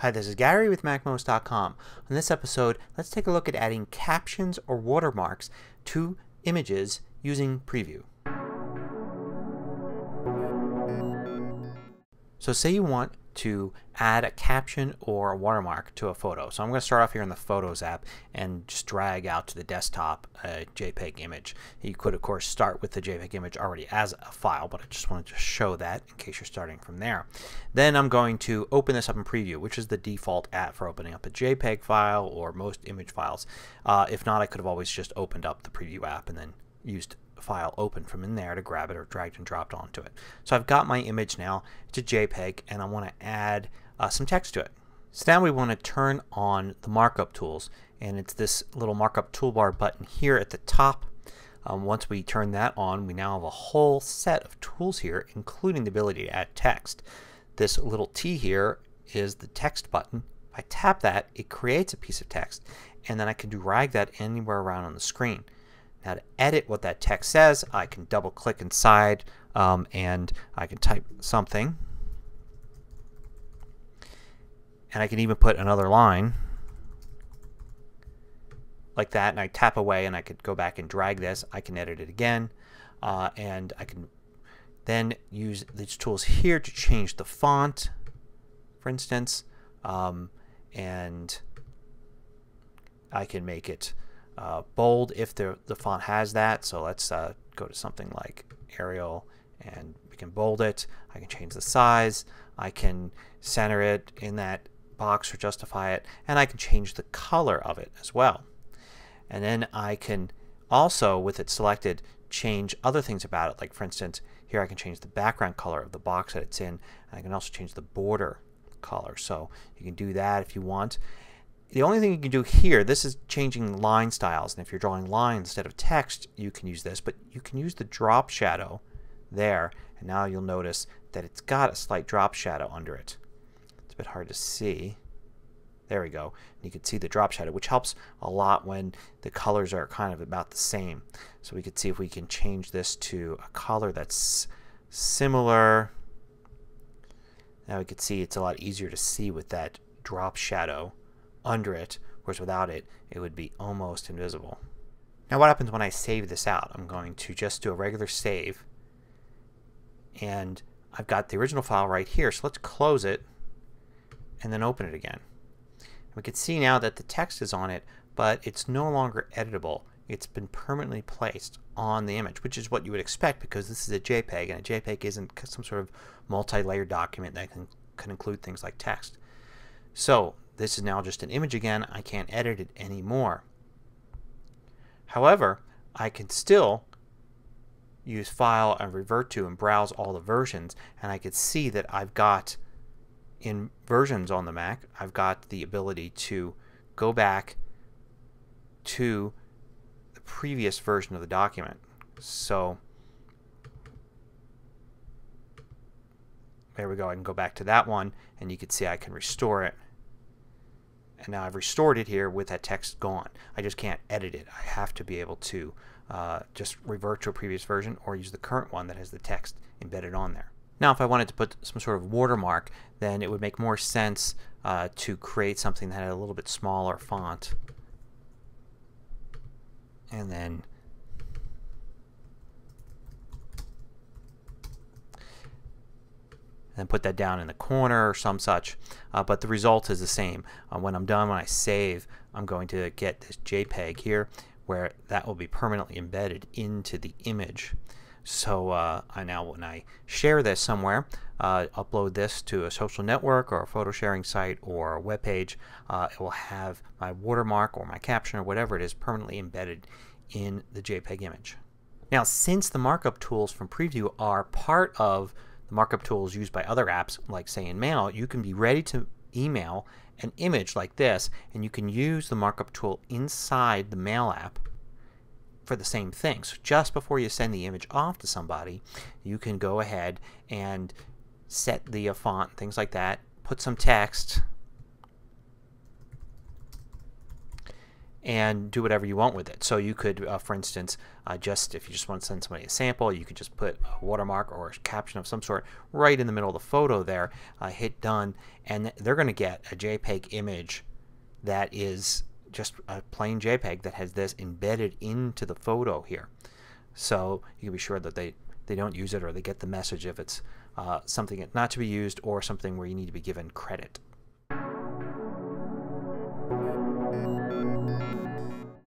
Hi, this is Gary with MacMost.com. On this episode, let's take a look at adding captions or watermarks to images using Preview. So say you want to add a caption or a watermark to a photo. So I'm going to start off here in the Photos app and just drag out to the desktop a JPEG image. You could of course start with the JPEG image already as a file but I just wanted to show that in case you're starting from there. Then I'm going to open this up in Preview which is the default app for opening up a JPEG file or most image files. Uh, if not I could have always just opened up the Preview app and then used file open from in there to grab it or dragged and dropped onto it. So I've got my image now. It's a JPEG and I want to add uh, some text to it. So now we want to turn on the markup tools and it's this little markup toolbar button here at the top. Um, once we turn that on we now have a whole set of tools here including the ability to add text. This little T here is the text button. If I tap that it creates a piece of text and then I can drag that anywhere around on the screen. Now to edit what that text says I can double click inside um, and I can type something. And I can even put another line like that and I tap away and I could go back and drag this. I can edit it again uh, and I can then use these tools here to change the font for instance um, and I can make it uh, bold if the, the font has that. So let's uh, go to something like Arial and we can bold it. I can change the size. I can center it in that box or justify it. And I can change the color of it as well. And then I can also, with it selected, change other things about it. Like for instance, here I can change the background color of the box that it's in. And I can also change the border color. So you can do that if you want. The only thing you can do here, this is changing line styles. And if you're drawing lines instead of text, you can use this. But you can use the drop shadow there. And now you'll notice that it's got a slight drop shadow under it. A bit hard to see. There we go. You can see the drop shadow which helps a lot when the colors are kind of about the same. So we could see if we can change this to a color that's similar. Now we can see it's a lot easier to see with that drop shadow under it, whereas without it, it would be almost invisible. Now what happens when I save this out? I'm going to just do a regular save and I've got the original file right here. So let's close it and then open it again. We can see now that the text is on it but it's no longer editable. It's been permanently placed on the image which is what you would expect because this is a JPEG and a JPEG isn't some sort of multi-layered document that can, can include things like text. So this is now just an image again. I can't edit it anymore. However, I can still use File and Revert to and browse all the versions and I can see that I've got in versions on the Mac I've got the ability to go back to the previous version of the document. So there we go. I can go back to that one and you can see I can restore it and now I've restored it here with that text gone. I just can't edit it. I have to be able to uh, just revert to a previous version or use the current one that has the text embedded on there. Now if I wanted to put some sort of watermark then it would make more sense uh, to create something that had a little bit smaller font and then and put that down in the corner or some such. Uh, but the result is the same. Uh, when I'm done, when I save, I'm going to get this JPEG here where that will be permanently embedded into the image. So uh, I now when I share this somewhere, uh, upload this to a social network or a photo sharing site or a web page, uh, it will have my watermark or my caption or whatever it is permanently embedded in the JPEG image. Now since the markup tools from Preview are part of the markup tools used by other apps like say in Mail, you can be ready to email an image like this and you can use the markup tool inside the Mail app for the same thing. So just before you send the image off to somebody you can go ahead and set the uh, font, things like that, put some text and do whatever you want with it. So you could, uh, for instance, uh, just if you just want to send somebody a sample, you could just put a watermark or a caption of some sort right in the middle of the photo there, uh, hit done, and they're going to get a JPEG image that is just a plain JPEG that has this embedded into the photo here. So you can be sure that they, they don't use it or they get the message if it's uh, something not to be used or something where you need to be given credit.